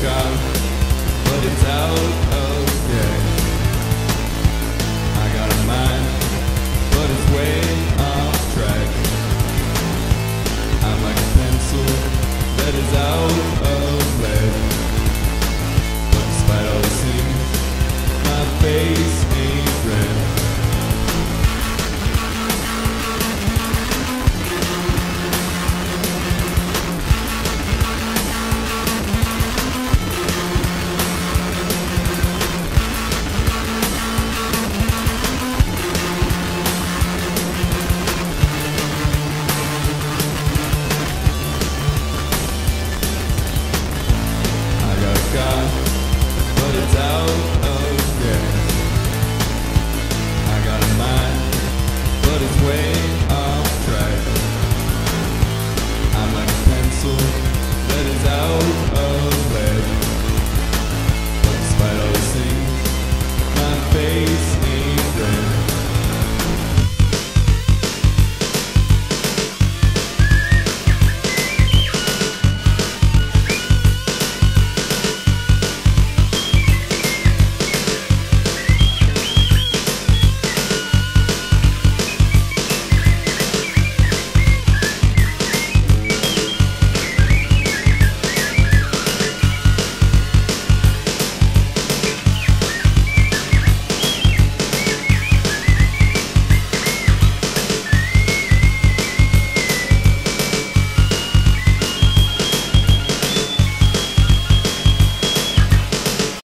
come, but it's out.